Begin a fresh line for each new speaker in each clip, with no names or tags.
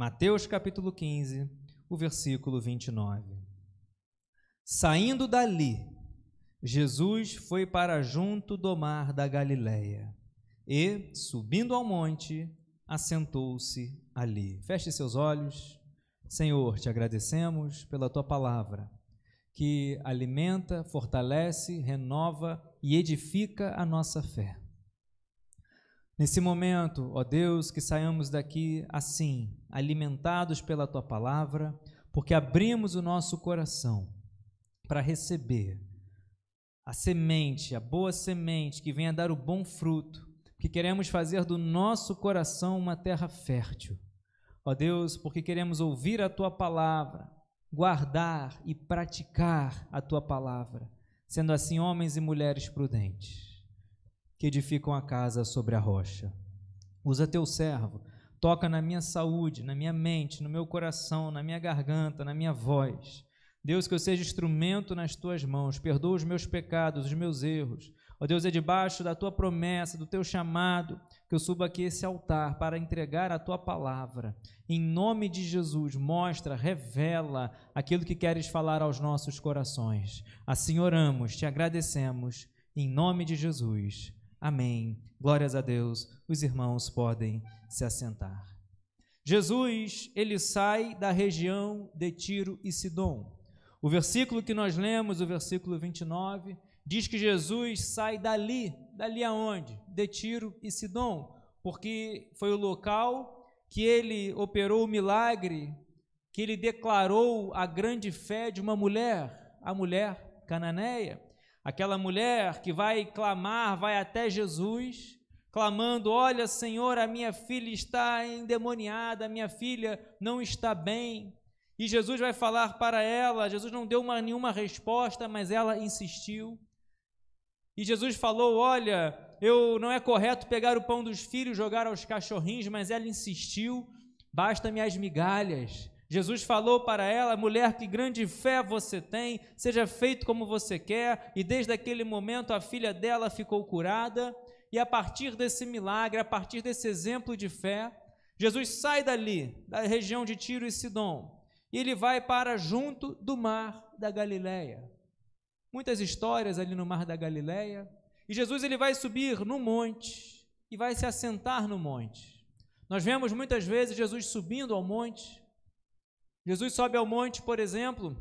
Mateus capítulo 15, o versículo 29. Saindo dali, Jesus foi para junto do mar da Galileia e, subindo ao monte, assentou-se ali. Feche seus olhos. Senhor, te agradecemos pela tua palavra, que alimenta, fortalece, renova e edifica a nossa fé. Nesse momento, ó Deus, que saiamos daqui assim, alimentados pela tua palavra, porque abrimos o nosso coração para receber a semente, a boa semente que venha dar o bom fruto, que queremos fazer do nosso coração uma terra fértil. Ó Deus, porque queremos ouvir a tua palavra, guardar e praticar a tua palavra, sendo assim homens e mulheres prudentes, que edificam a casa sobre a rocha. Usa teu servo, toca na minha saúde, na minha mente, no meu coração, na minha garganta, na minha voz Deus, que eu seja instrumento nas tuas mãos, perdoa os meus pecados, os meus erros. Ó Deus, é debaixo da tua promessa, do teu chamado, que eu suba aqui esse altar para entregar a tua palavra. Em nome de Jesus, mostra, revela aquilo que queres falar aos nossos corações. Assim oramos, te agradecemos, em nome de Jesus. Amém. Glórias a Deus. Os irmãos podem se assentar. Jesus, ele sai da região de Tiro e Sidom. O versículo que nós lemos, o versículo 29, diz que Jesus sai dali, dali aonde? De Tiro e Sidom, porque foi o local que ele operou o milagre, que ele declarou a grande fé de uma mulher, a mulher cananeia, aquela mulher que vai clamar, vai até Jesus, clamando: Olha, Senhor, a minha filha está endemoniada, a minha filha não está bem. E Jesus vai falar para ela, Jesus não deu uma, nenhuma resposta, mas ela insistiu. E Jesus falou: Olha, eu não é correto pegar o pão dos filhos, jogar aos cachorrinhos, mas ela insistiu: Basta-me as migalhas. Jesus falou para ela: Mulher, que grande fé você tem, seja feito como você quer. E desde aquele momento a filha dela ficou curada. E a partir desse milagre, a partir desse exemplo de fé, Jesus sai dali, da região de Tiro e Sidom, e ele vai para junto do mar da Galileia. Muitas histórias ali no mar da Galileia. E Jesus ele vai subir no monte e vai se assentar no monte. Nós vemos muitas vezes Jesus subindo ao monte. Jesus sobe ao monte, por exemplo,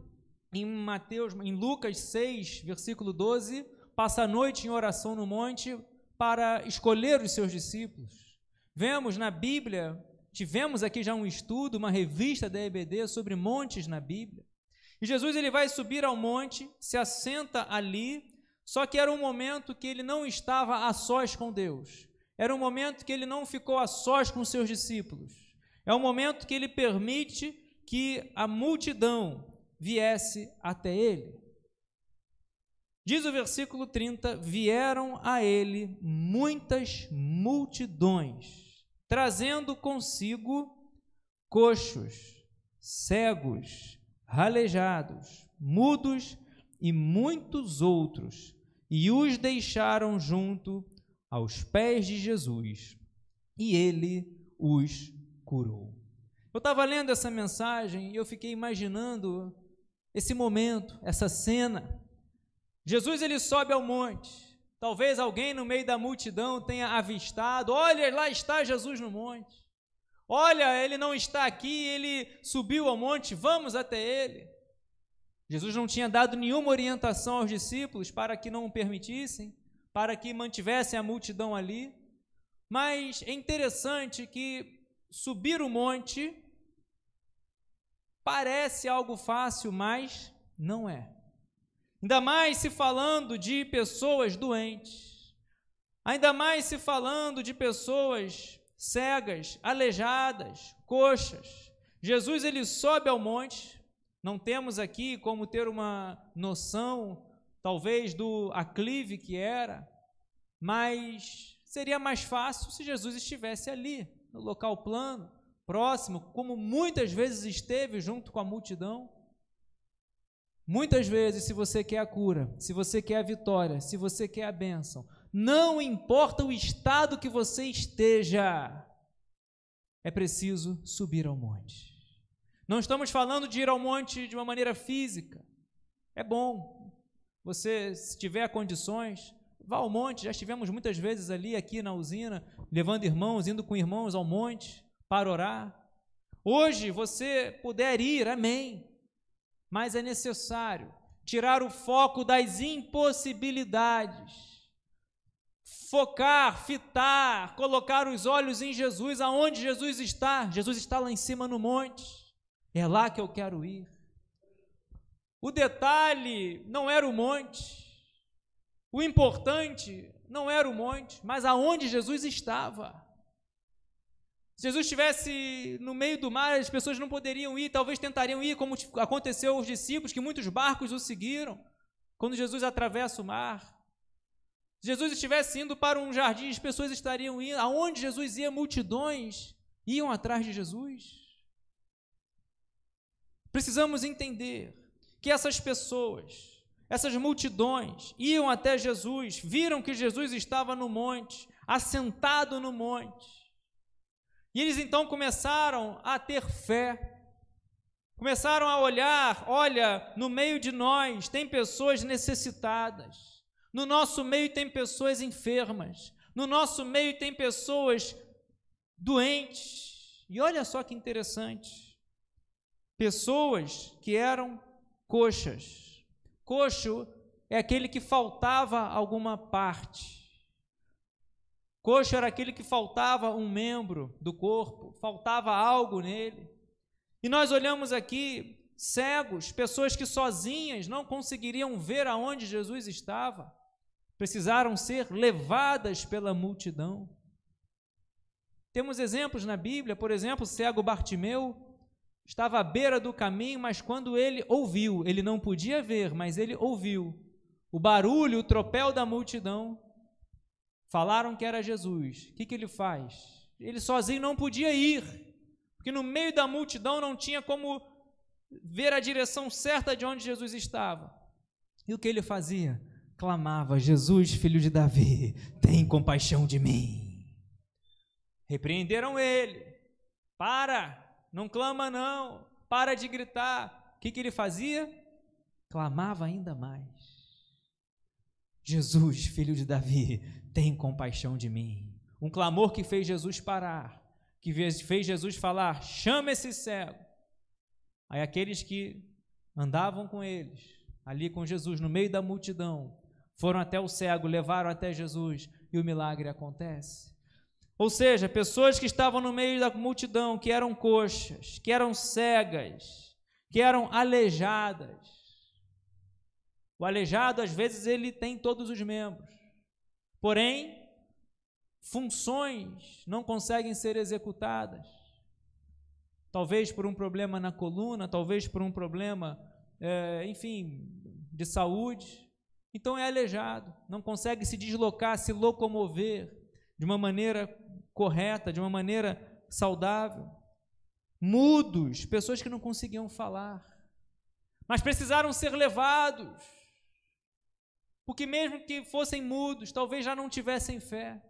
em Mateus, em Lucas 6, versículo 12, passa a noite em oração no monte para escolher os seus discípulos. Vemos na Bíblia Tivemos aqui já um estudo, uma revista da EBD sobre montes na Bíblia. E Jesus ele vai subir ao monte, se assenta ali, só que era um momento que ele não estava a sós com Deus. Era um momento que ele não ficou a sós com seus discípulos. É um momento que ele permite que a multidão viesse até ele. Diz o versículo 30: Vieram a ele muitas multidões trazendo consigo coxos, cegos, ralejados, mudos e muitos outros, e os deixaram junto aos pés de Jesus, e ele os curou. Eu estava lendo essa mensagem e eu fiquei imaginando esse momento, essa cena. Jesus ele sobe ao monte, Talvez alguém no meio da multidão tenha avistado: olha, lá está Jesus no monte. Olha, ele não está aqui, ele subiu ao monte, vamos até ele. Jesus não tinha dado nenhuma orientação aos discípulos para que não o permitissem, para que mantivessem a multidão ali. Mas é interessante que subir o monte parece algo fácil, mas não é. Ainda mais se falando de pessoas doentes. Ainda mais se falando de pessoas cegas, aleijadas, coxas. Jesus ele sobe ao monte. Não temos aqui como ter uma noção, talvez, do aclive que era, mas seria mais fácil se Jesus estivesse ali, no local plano, próximo, como muitas vezes esteve junto com a multidão. Muitas vezes, se você quer a cura, se você quer a vitória, se você quer a bênção, não importa o estado que você esteja, é preciso subir ao monte. Não estamos falando de ir ao monte de uma maneira física. É bom. Você, se tiver condições, vá ao monte. Já estivemos muitas vezes ali, aqui na usina, levando irmãos, indo com irmãos ao monte para orar. Hoje você puder ir, amém. Mas é necessário tirar o foco das impossibilidades focar, fitar, colocar os olhos em Jesus, aonde Jesus está. Jesus está lá em cima no monte. É lá que eu quero ir. O detalhe não era o monte. O importante não era o monte, mas aonde Jesus estava. Se Jesus estivesse no meio do mar, as pessoas não poderiam ir, talvez tentariam ir, como aconteceu aos discípulos, que muitos barcos o seguiram quando Jesus atravessa o mar. Se Jesus estivesse indo para um jardim, as pessoas estariam indo. Aonde Jesus ia, multidões iam atrás de Jesus. Precisamos entender que essas pessoas, essas multidões, iam até Jesus, viram que Jesus estava no monte, assentado no monte. E eles então começaram a ter fé. Começaram a olhar, olha, no meio de nós tem pessoas necessitadas. No nosso meio tem pessoas enfermas. No nosso meio tem pessoas doentes. E olha só que interessante. Pessoas que eram coxas. Coxo é aquele que faltava alguma parte. Coxo era aquele que faltava um membro do corpo, faltava algo nele. E nós olhamos aqui cegos, pessoas que sozinhas não conseguiriam ver aonde Jesus estava precisaram ser levadas pela multidão. Temos exemplos na Bíblia, por exemplo, o cego Bartimeu estava à beira do caminho, mas quando ele ouviu, ele não podia ver, mas ele ouviu o barulho, o tropel da multidão. Falaram que era Jesus. O que, que ele faz? Ele sozinho não podia ir, porque no meio da multidão não tinha como ver a direção certa de onde Jesus estava. E o que ele fazia? clamava: Jesus, filho de Davi, tem compaixão de mim. Repreenderam ele: Para, não clama não, para de gritar. O que, que ele fazia? Clamava ainda mais: Jesus, filho de Davi, tem compaixão de mim. Um clamor que fez Jesus parar, que fez Jesus falar: chama esse cego. Aí aqueles que andavam com eles, ali com Jesus, no meio da multidão, foram até o cego, levaram até Jesus e o milagre acontece. Ou seja, pessoas que estavam no meio da multidão, que eram coxas, que eram cegas, que eram aleijadas. O aleijado, às vezes, ele tem todos os membros, porém, funções não conseguem ser executadas. Talvez por um problema na coluna, talvez por um problema, é, enfim, de saúde. Então é aleijado, não consegue se deslocar, se locomover de uma maneira correta, de uma maneira saudável. Mudos, pessoas que não conseguiam falar, mas precisaram ser levados, porque mesmo que fossem mudos, talvez já não tivessem fé.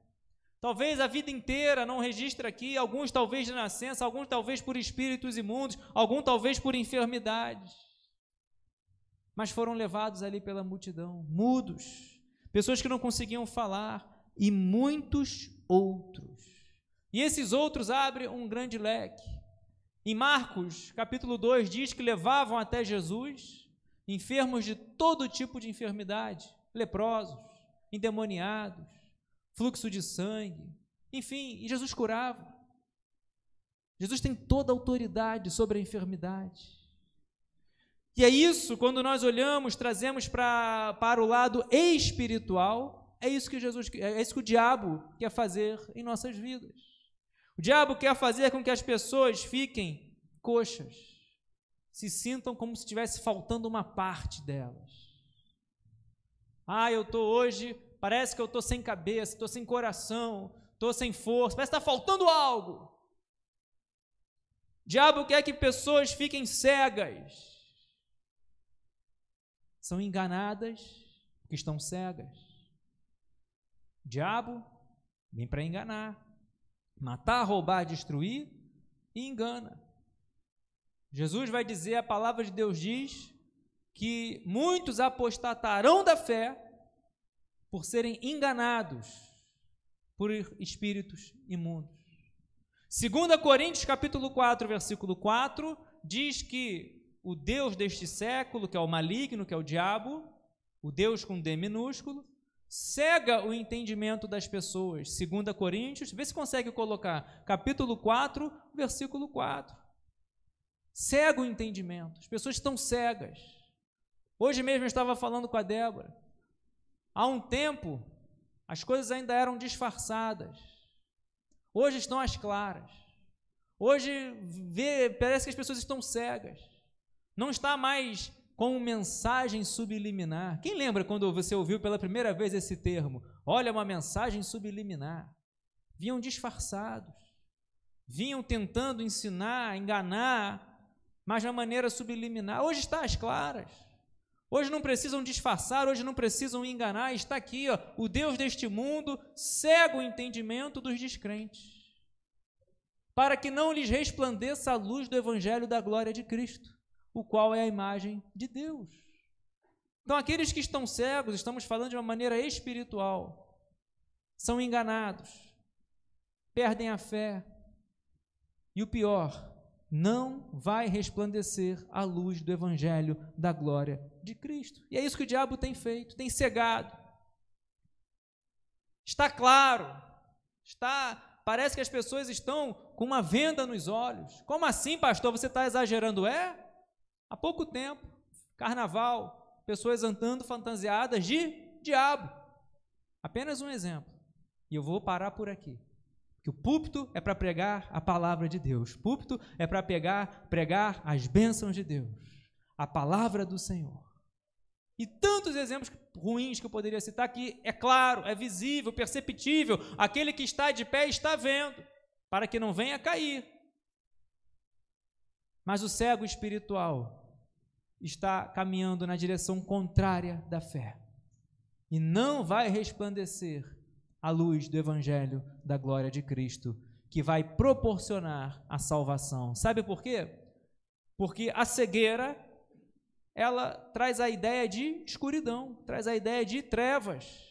Talvez a vida inteira não registra aqui, alguns talvez de nascença, alguns talvez por espíritos imundos, alguns talvez por enfermidades mas foram levados ali pela multidão, mudos, pessoas que não conseguiam falar, e muitos outros. E esses outros abrem um grande leque. Em Marcos, capítulo 2, diz que levavam até Jesus enfermos de todo tipo de enfermidade, leprosos, endemoniados, fluxo de sangue, enfim, e Jesus curava. Jesus tem toda a autoridade sobre a enfermidade. E é isso, quando nós olhamos, trazemos pra, para o lado espiritual, é isso que Jesus, é isso que o diabo quer fazer em nossas vidas. O diabo quer fazer com que as pessoas fiquem coxas, se sintam como se estivesse faltando uma parte delas. Ah, eu estou hoje, parece que eu estou sem cabeça, estou sem coração, estou sem força, parece que está faltando algo. O diabo quer que pessoas fiquem cegas, são enganadas porque estão cegas. O diabo vem para enganar, matar, roubar, destruir, e engana. Jesus vai dizer, a palavra de Deus diz que muitos apostatarão da fé por serem enganados por espíritos imundos. 2 Coríntios capítulo 4, versículo 4, diz que o Deus deste século, que é o maligno, que é o diabo, o Deus com D minúsculo, cega o entendimento das pessoas. 2 Coríntios, vê se consegue colocar, capítulo 4, versículo 4. Cega o entendimento. As pessoas estão cegas. Hoje mesmo eu estava falando com a Débora. Há um tempo, as coisas ainda eram disfarçadas. Hoje estão às claras. Hoje vê, parece que as pessoas estão cegas. Não está mais com mensagem subliminar. Quem lembra quando você ouviu pela primeira vez esse termo? Olha, uma mensagem subliminar. Vinham disfarçados, vinham tentando ensinar, enganar, mas de maneira subliminar. Hoje está às claras. Hoje não precisam disfarçar, hoje não precisam enganar. Está aqui, ó, o Deus deste mundo cega o entendimento dos descrentes, para que não lhes resplandeça a luz do evangelho da glória de Cristo o qual é a imagem de Deus. Então, aqueles que estão cegos, estamos falando de uma maneira espiritual, são enganados, perdem a fé, e o pior, não vai resplandecer a luz do Evangelho da glória de Cristo. E é isso que o diabo tem feito, tem cegado. Está claro, está. Parece que as pessoas estão com uma venda nos olhos. Como assim, pastor? Você está exagerando? É? Há pouco tempo, carnaval, pessoas andando fantasiadas de diabo. Apenas um exemplo. E eu vou parar por aqui. Que o púlpito é para pregar a palavra de Deus. O púlpito é para pregar, pregar as bênçãos de Deus, a palavra do Senhor. E tantos exemplos ruins que eu poderia citar que é claro, é visível, perceptível, aquele que está de pé está vendo, para que não venha cair. Mas o cego espiritual está caminhando na direção contrária da fé e não vai resplandecer a luz do Evangelho da glória de Cristo, que vai proporcionar a salvação. Sabe por quê? Porque a cegueira ela traz a ideia de escuridão, traz a ideia de trevas.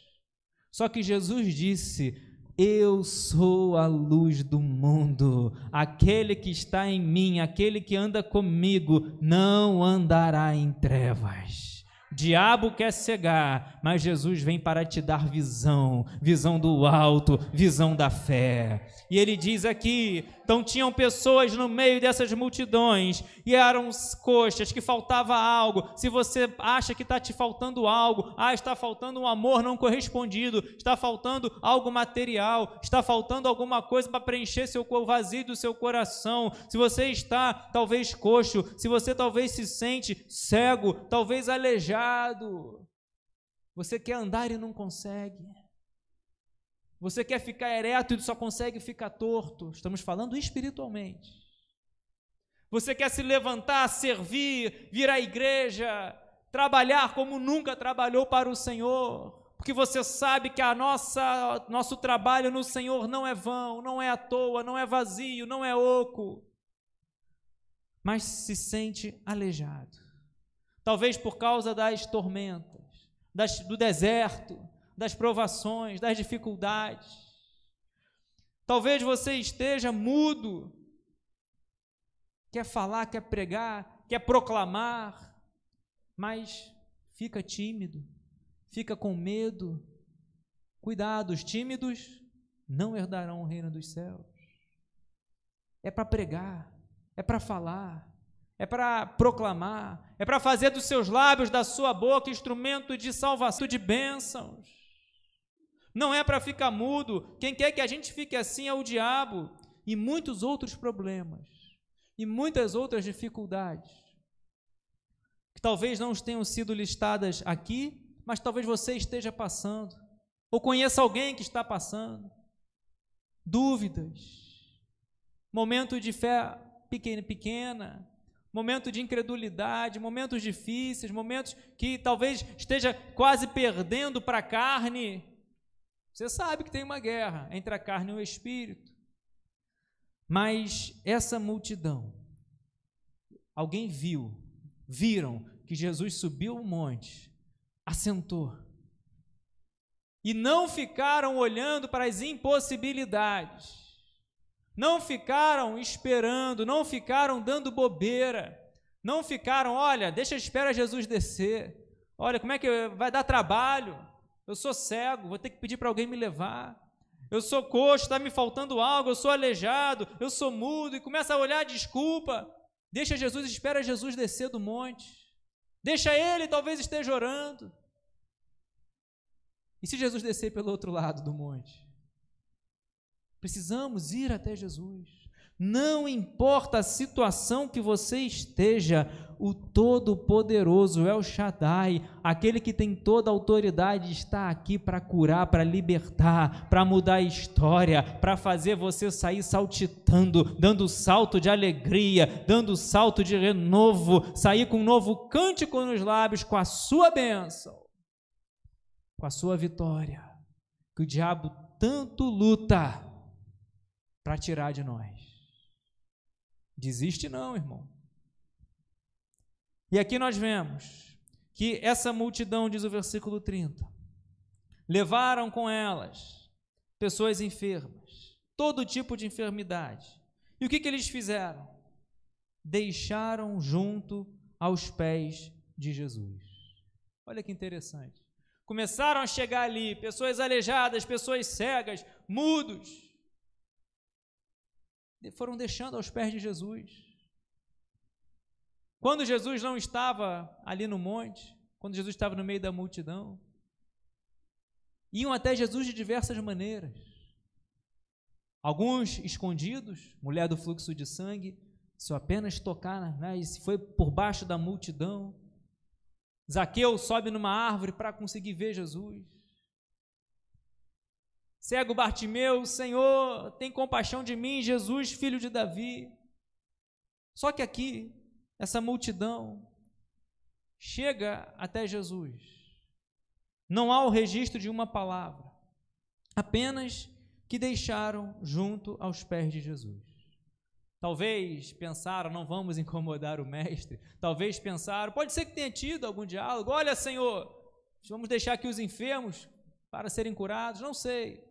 Só que Jesus disse: eu sou a luz do mundo. Aquele que está em mim, aquele que anda comigo, não andará em trevas. Diabo quer cegar, mas Jesus vem para te dar visão, visão do alto, visão da fé. E ele diz aqui: então tinham pessoas no meio dessas multidões e eram coxas que faltava algo. Se você acha que está te faltando algo, ah, está faltando um amor não correspondido, está faltando algo material, está faltando alguma coisa para preencher seu vazio do seu coração. Se você está talvez coxo, se você talvez se sente cego, talvez aleijado, você quer andar e não consegue. Você quer ficar ereto e só consegue ficar torto. Estamos falando espiritualmente. Você quer se levantar, servir, vir à igreja, trabalhar como nunca trabalhou para o Senhor, porque você sabe que a nossa nosso trabalho no Senhor não é vão, não é à toa, não é vazio, não é oco. Mas se sente aleijado. Talvez por causa das tormentas, das, do deserto, das provações, das dificuldades. Talvez você esteja mudo, quer falar, quer pregar, quer proclamar, mas fica tímido, fica com medo. Cuidado, os tímidos não herdarão o reino dos céus. É para pregar, é para falar, é para proclamar, é para fazer dos seus lábios, da sua boca, instrumento de salvação, de bênçãos. Não é para ficar mudo. Quem quer que a gente fique assim é o diabo. E muitos outros problemas. E muitas outras dificuldades. Que talvez não tenham sido listadas aqui, mas talvez você esteja passando. Ou conheça alguém que está passando. Dúvidas, momento de fé pequena, pequena, momento de incredulidade, momentos difíceis, momentos que talvez esteja quase perdendo para a carne, você sabe que tem uma guerra entre a carne e o espírito. Mas essa multidão, alguém viu, viram que Jesus subiu o monte, assentou, e não ficaram olhando para as impossibilidades, não ficaram esperando, não ficaram dando bobeira, não ficaram, olha, deixa eu esperar Jesus descer, olha como é que vai dar trabalho, eu sou cego, vou ter que pedir para alguém me levar. Eu sou coxo, está me faltando algo, eu sou aleijado, eu sou mudo, e começa a olhar desculpa. Deixa Jesus, espera Jesus descer do monte. Deixa ele, talvez esteja orando. E se Jesus descer pelo outro lado do monte? Precisamos ir até Jesus. Não importa a situação que você esteja, o Todo-Poderoso é o Shaddai, aquele que tem toda a autoridade, está aqui para curar, para libertar, para mudar a história, para fazer você sair saltitando, dando salto de alegria, dando salto de renovo, sair com um novo cântico nos lábios, com a sua bênção, com a sua vitória, que o diabo tanto luta para tirar de nós. Desiste não, irmão. E aqui nós vemos que essa multidão, diz o versículo 30, levaram com elas pessoas enfermas, todo tipo de enfermidade. E o que, que eles fizeram? Deixaram junto aos pés de Jesus. Olha que interessante. Começaram a chegar ali pessoas aleijadas, pessoas cegas, mudos foram deixando aos pés de Jesus. Quando Jesus não estava ali no monte, quando Jesus estava no meio da multidão, iam até Jesus de diversas maneiras. Alguns escondidos, mulher do fluxo de sangue, se apenas tocar, né, e se foi por baixo da multidão. Zaqueu sobe numa árvore para conseguir ver Jesus. Cego Bartimeu, Senhor, tem compaixão de mim, Jesus, filho de Davi. Só que aqui, essa multidão chega até Jesus. Não há o registro de uma palavra, apenas que deixaram junto aos pés de Jesus. Talvez pensaram, não vamos incomodar o mestre. Talvez pensaram, pode ser que tenha tido algum diálogo. Olha, Senhor, vamos deixar aqui os enfermos para serem curados. Não sei.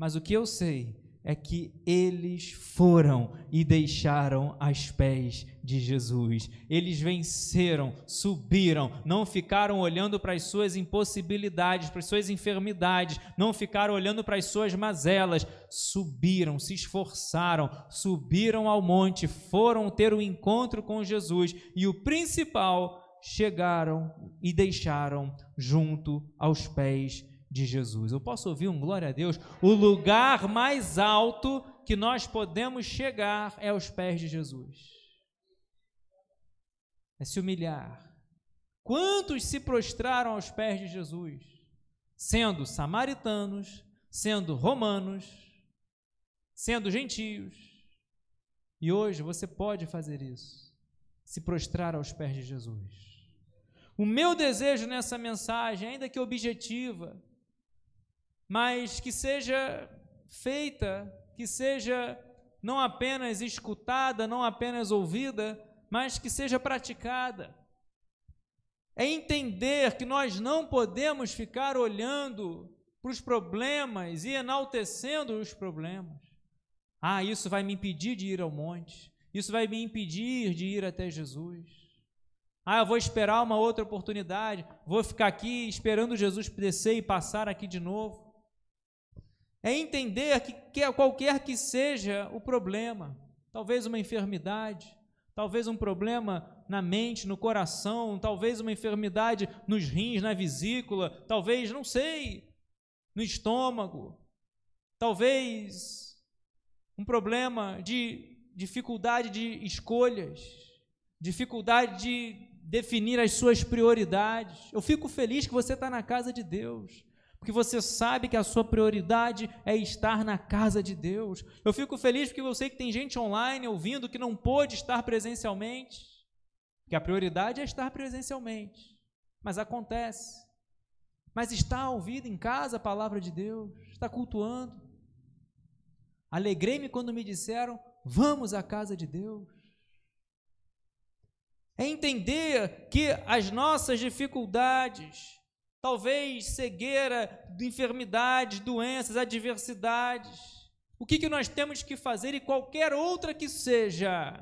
Mas o que eu sei é que eles foram e deixaram aos pés de Jesus. Eles venceram, subiram, não ficaram olhando para as suas impossibilidades, para as suas enfermidades, não ficaram olhando para as suas mazelas, subiram, se esforçaram, subiram ao monte, foram ter o um encontro com Jesus e o principal, chegaram e deixaram junto aos pés de Jesus. Eu posso ouvir um glória a Deus? O lugar mais alto que nós podemos chegar é aos pés de Jesus. É se humilhar. Quantos se prostraram aos pés de Jesus? Sendo samaritanos, sendo romanos, sendo gentios. E hoje você pode fazer isso. Se prostrar aos pés de Jesus. O meu desejo nessa mensagem, ainda que objetiva, mas que seja feita, que seja não apenas escutada, não apenas ouvida, mas que seja praticada. É entender que nós não podemos ficar olhando para os problemas e enaltecendo os problemas. Ah, isso vai me impedir de ir ao monte. Isso vai me impedir de ir até Jesus. Ah, eu vou esperar uma outra oportunidade. Vou ficar aqui esperando Jesus descer e passar aqui de novo é entender que, que qualquer que seja o problema, talvez uma enfermidade, talvez um problema na mente, no coração, talvez uma enfermidade nos rins, na vesícula, talvez, não sei, no estômago, talvez um problema de dificuldade de escolhas, dificuldade de definir as suas prioridades. Eu fico feliz que você está na casa de Deus porque você sabe que a sua prioridade é estar na casa de Deus. Eu fico feliz porque eu sei que tem gente online ouvindo que não pôde estar presencialmente, que a prioridade é estar presencialmente, mas acontece. Mas está ouvindo em casa a palavra de Deus, está cultuando. Alegrei-me quando me disseram Vamos à casa de Deus. É entender que as nossas dificuldades, talvez cegueira, enfermidades, doenças, adversidades, o que, que nós temos que fazer e qualquer outra que seja,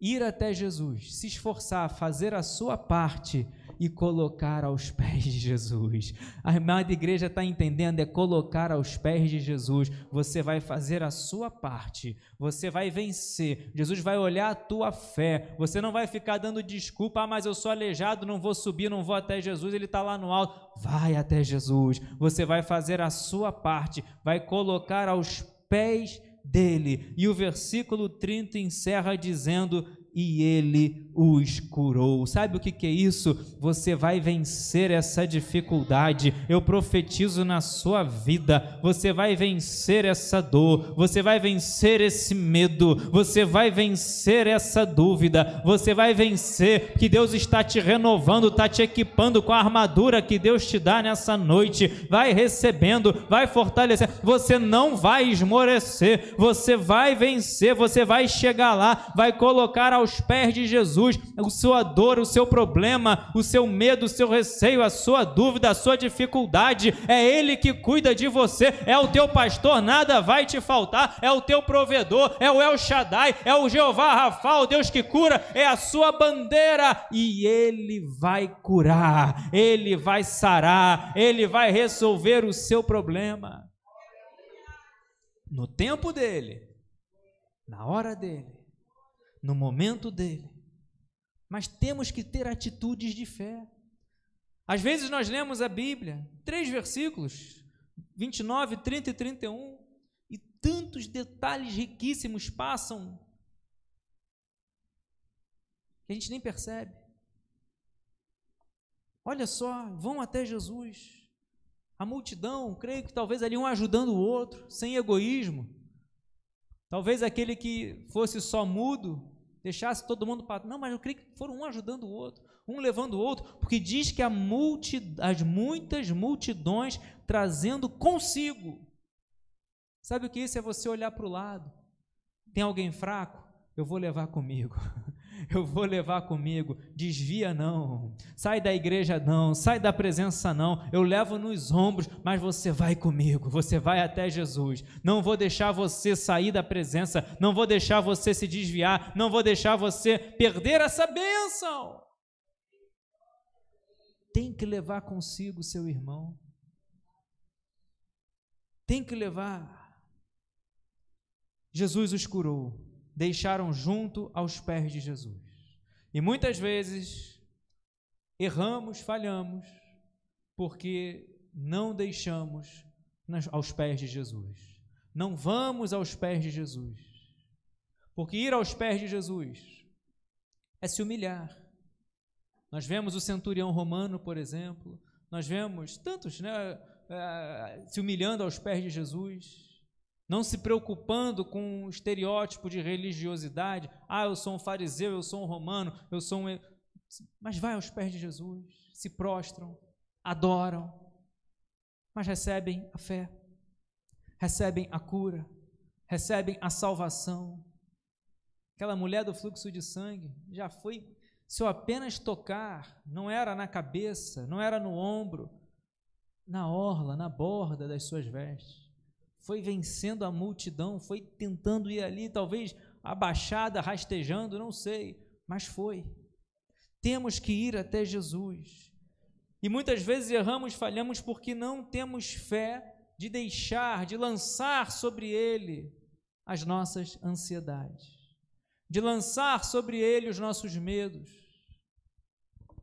ir até Jesus, se esforçar, fazer a sua parte e colocar aos pés de Jesus. A amada igreja está entendendo, é colocar aos pés de Jesus. Você vai fazer a sua parte, você vai vencer. Jesus vai olhar a tua fé. Você não vai ficar dando desculpa, ah, mas eu sou aleijado, não vou subir, não vou até Jesus, ele está lá no alto. Vai até Jesus. Você vai fazer a sua parte, vai colocar aos pés dele. E o versículo 30 encerra dizendo: e ele os curou. Sabe o que, é isso? Você vai vencer essa dificuldade. Eu profetizo na sua vida. Você vai vencer essa dor. Você vai vencer esse medo. Você vai vencer essa dúvida. Você vai vencer que Deus está te renovando, está te equipando com a armadura que Deus te dá nessa noite. Vai recebendo, vai fortalecer. Você não vai esmorecer. Você vai vencer. Você vai chegar lá, vai colocar aos aos pés de Jesus a sua dor, o seu problema, o seu medo, o seu receio, a sua dúvida, a sua dificuldade. É Ele que cuida de você, é o teu pastor, nada vai te faltar, é o teu provedor, é o El Shaddai, é o Jeová Rafa, o Deus que cura, é a sua bandeira e Ele vai curar, Ele vai sarar, Ele vai resolver o seu problema. No tempo dele, na hora dele no momento dele. Mas temos que ter atitudes de fé. Às vezes nós lemos a Bíblia, três versículos, 29, 30 e 31, e tantos detalhes riquíssimos passam que a gente nem percebe. Olha só, vão até Jesus. A multidão, creio que talvez ali um ajudando o outro, sem egoísmo. Talvez aquele que fosse só mudo, deixasse todo mundo para. Não, mas eu creio que foram um ajudando o outro, um levando o outro, porque diz que multi... as muitas multidões trazendo consigo. Sabe o que isso? É você olhar para o lado. Tem alguém fraco? Eu vou levar comigo. eu vou levar comigo. Desvia não. Sai da igreja não. Sai da presença não. Eu levo nos ombros, mas você vai comigo. Você vai até Jesus. Não vou deixar você sair da presença. Não vou deixar você se desviar. Não vou deixar você perder essa bênção. Tem que levar consigo seu irmão. Tem que levar. Jesus os curou deixaram junto aos pés de Jesus. E muitas vezes erramos, falhamos, porque não deixamos aos pés de Jesus. Não vamos aos pés de Jesus. Porque ir aos pés de Jesus é se humilhar. Nós vemos o centurião romano, por exemplo, nós vemos tantos né, eh, se humilhando aos pés de Jesus não se preocupando com o estereótipo de religiosidade. Ah, eu sou um fariseu, eu sou um romano, eu sou um. Mas vai aos pés de Jesus, se prostram, adoram, mas recebem a fé, recebem a cura, recebem a salvação. Aquela mulher do fluxo de sangue já foi, se eu apenas tocar, não era na cabeça, não era no ombro, na orla, na borda das suas vestes foi vencendo a multidão, foi tentando ir ali, talvez abaixada, rastejando, não sei, mas foi. Temos que ir até Jesus. E muitas vezes erramos, falhamos porque não temos fé de deixar, de lançar sobre Ele as nossas ansiedades, de lançar sobre Ele os nossos medos.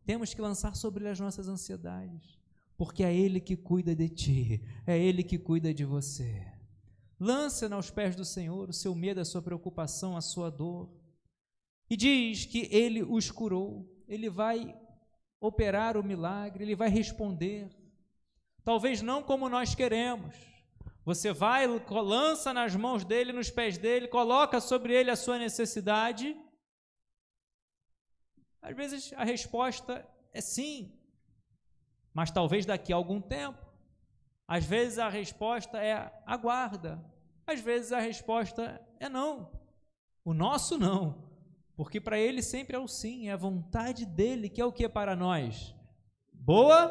Temos que lançar sobre Ele as nossas ansiedades porque é Ele que cuida de ti, é Ele que cuida de você. Lança aos pés do Senhor o seu medo, a sua preocupação, a sua dor. E diz que Ele os curou, Ele vai operar o milagre, Ele vai responder. Talvez não como nós queremos. Você vai, lança nas mãos dele, nos pés dele, coloca sobre ele a sua necessidade. Às vezes a resposta é sim, mas talvez daqui a algum tempo. Às vezes a resposta é aguarda, às vezes a resposta É não. O nosso não. Porque para ele sempre é o sim, é a vontade dele, que é o que para nós? Boa,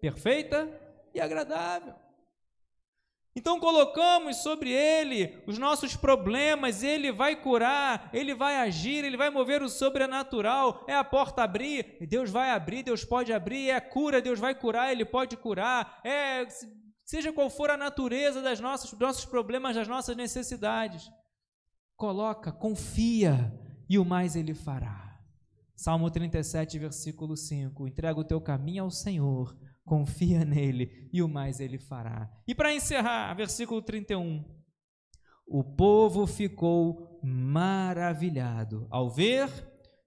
perfeita e agradável. Então colocamos sobre ele os nossos problemas, ele vai curar, ele vai agir, ele vai mover o sobrenatural. É a porta abrir, Deus vai abrir, Deus pode abrir, é a cura, Deus vai curar, ele pode curar. É seja qual for a natureza das nossas, nossos problemas, das nossas necessidades. Coloca, confia e o mais ele fará. Salmo 37, versículo 5. Entrega o teu caminho ao Senhor confia nele e o mais ele fará. E para encerrar, versículo 31. O povo ficou maravilhado ao ver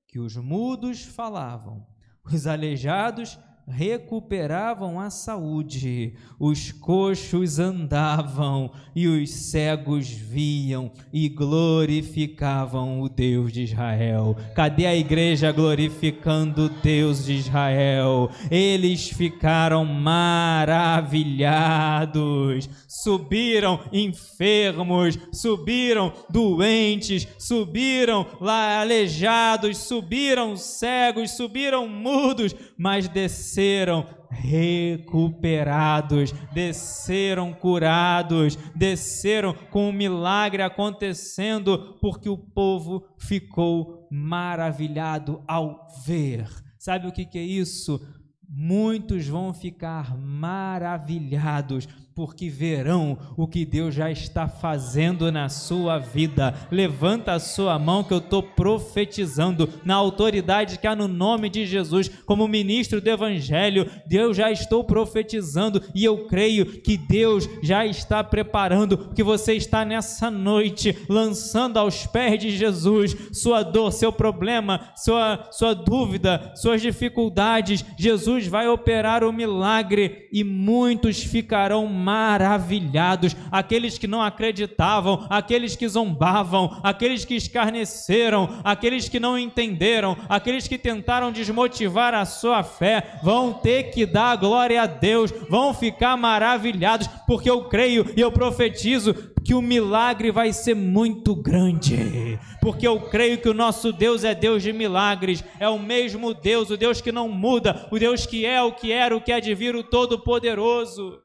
que os mudos falavam, os aleijados recuperavam a saúde, os coxos andavam e os cegos viam e glorificavam o Deus de Israel. Cadê a igreja glorificando o Deus de Israel? Eles ficaram maravilhados, subiram enfermos, subiram doentes, subiram aleijados, subiram cegos, subiram mudos, mas desceram desceram recuperados, desceram curados, desceram com um milagre acontecendo, porque o povo ficou maravilhado ao ver. Sabe o que, que é isso? Muitos vão ficar maravilhados porque verão o que Deus já está fazendo na sua vida. Levanta a sua mão que eu estou profetizando na autoridade que há no nome de Jesus, como ministro do Evangelho. Deus já estou profetizando e eu creio que Deus já está preparando, que você está nessa noite lançando aos pés de Jesus sua dor, seu problema, sua, sua dúvida, suas dificuldades. Jesus vai operar o milagre e muitos ficarão maravilhados, aqueles que não acreditavam, aqueles que zombavam, aqueles que escarneceram, aqueles que não entenderam, aqueles que tentaram desmotivar a sua fé, vão ter que dar glória a Deus, vão ficar maravilhados, porque eu creio e eu profetizo que o milagre vai ser muito grande, porque eu creio que o nosso Deus é Deus de milagres, é o mesmo Deus, o Deus que não muda, o Deus que é, o que era, o que é de vir, o Todo-Poderoso.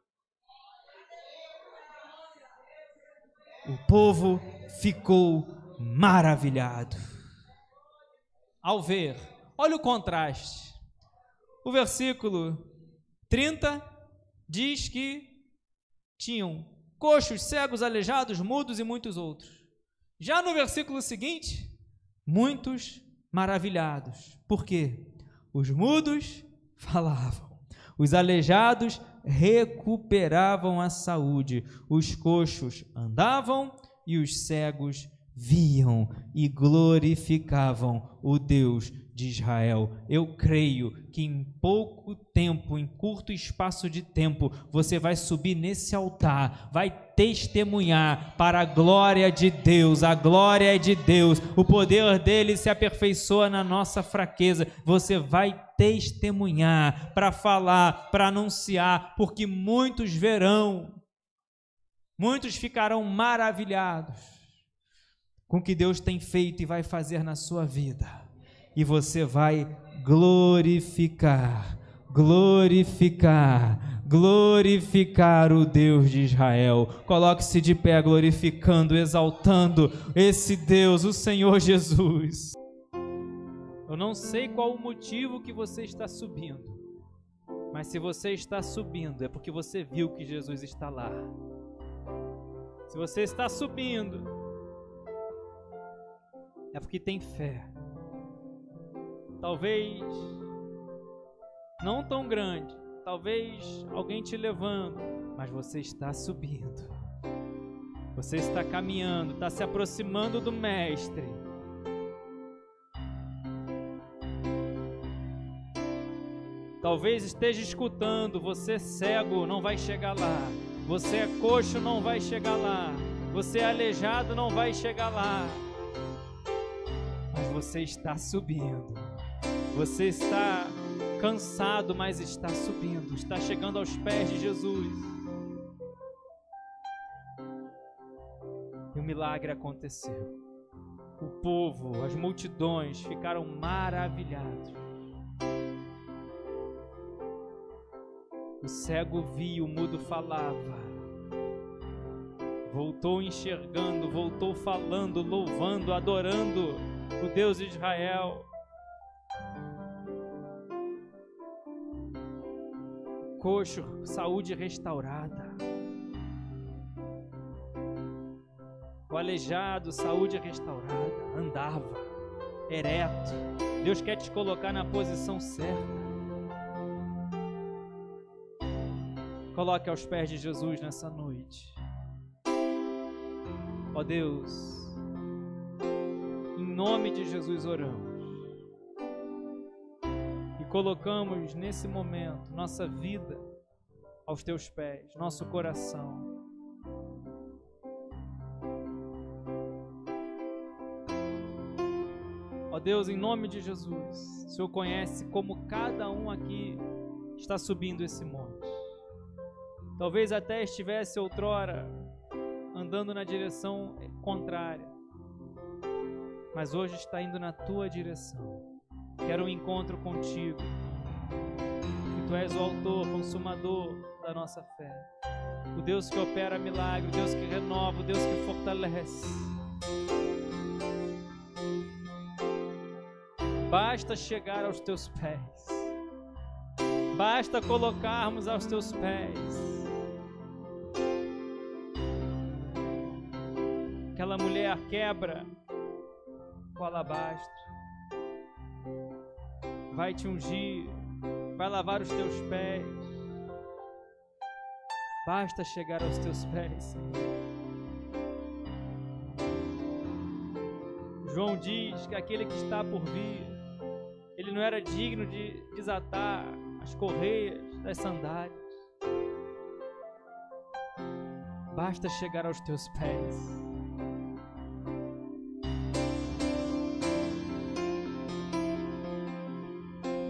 O povo ficou maravilhado. Ao ver, olha o contraste. O versículo 30 diz que tinham coxos, cegos, aleijados, mudos e muitos outros. Já no versículo seguinte, muitos maravilhados. Por quê? Os mudos falavam, os aleijados recuperavam a saúde, os coxos andavam e os cegos viam e glorificavam o Deus de Israel. Eu creio que em pouco tempo, em curto espaço de tempo, você vai subir nesse altar, vai testemunhar para a glória de Deus. A glória é de Deus. O poder dele se aperfeiçoa na nossa fraqueza. Você vai testemunhar, para falar, para anunciar, porque muitos verão, muitos ficarão maravilhados com o que Deus tem feito e vai fazer na sua vida. E você vai glorificar, glorificar, glorificar o Deus de Israel. Coloque-se de pé, glorificando, exaltando esse Deus, o Senhor Jesus. Eu não sei qual o motivo que você está subindo, mas se você está subindo é porque você viu que Jesus está lá. Se você está subindo, é porque tem fé. Talvez não tão grande, talvez alguém te levando, mas você está subindo. Você está caminhando, está se aproximando do Mestre. Talvez esteja escutando, você é cego não vai chegar lá. Você é coxo não vai chegar lá. Você é aleijado não vai chegar lá. Mas você está subindo. Você está cansado, mas está subindo, está chegando aos pés de Jesus. milagre aconteceu. O povo, as multidões ficaram maravilhados. O cego via, o mudo falava. Voltou enxergando, voltou falando, louvando, adorando o Deus de Israel. Coxo, saúde restaurada. O aleijado, saúde restaurada, andava ereto. Deus quer te colocar na posição certa. Coloque aos pés de Jesus nessa noite. Ó Deus, em nome de Jesus oramos. E colocamos nesse momento nossa vida aos teus pés, nosso coração. Ó Deus, em nome de Jesus, o Senhor conhece como cada um aqui está subindo esse monte. Talvez até estivesse outrora andando na direção contrária, mas hoje está indo na tua direção. Quero um encontro contigo, que tu és o autor, consumador da nossa fé, o Deus que opera milagre, o Deus que renova, o Deus que fortalece. Basta chegar aos teus pés. Basta colocarmos aos teus pés. Aquela mulher quebra o alabastro. Vai te ungir, vai lavar os teus pés. Basta chegar aos teus pés, Senhor. João diz que aquele que está por vir ele não era digno de desatar as correias das sandálias. Basta chegar aos teus pés.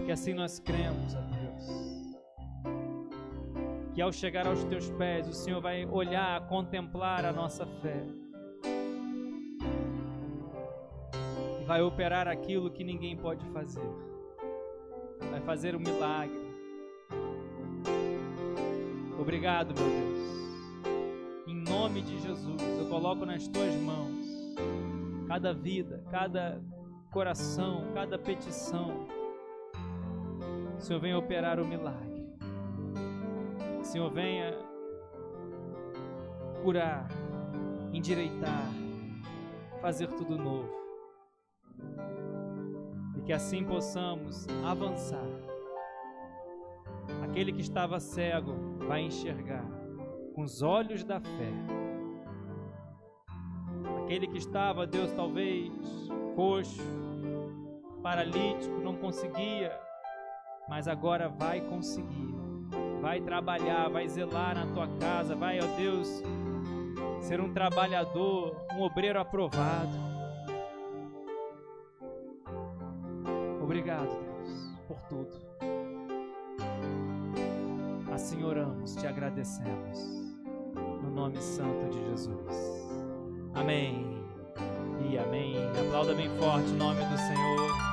Que assim nós cremos, ó Deus. Que ao chegar aos teus pés, o Senhor vai olhar, contemplar a nossa fé. vai operar aquilo que ninguém pode fazer. Vai fazer um milagre. Obrigado, meu Deus. Em nome de Jesus, eu coloco nas tuas mãos cada vida, cada coração, cada petição. O Senhor venha operar o milagre. O Senhor venha curar, endireitar, fazer tudo novo que assim possamos avançar. Aquele que estava cego vai enxergar com os olhos da fé. Aquele que estava, Deus, talvez coxo, paralítico, não conseguia, mas agora vai conseguir. Vai trabalhar, vai zelar na tua casa, vai, ó Deus, ser um trabalhador, um obreiro aprovado. Obrigado, Deus, por tudo. Assim oramos, te agradecemos. No nome santo de Jesus. Amém. E amém. Aplauda bem forte o nome do Senhor.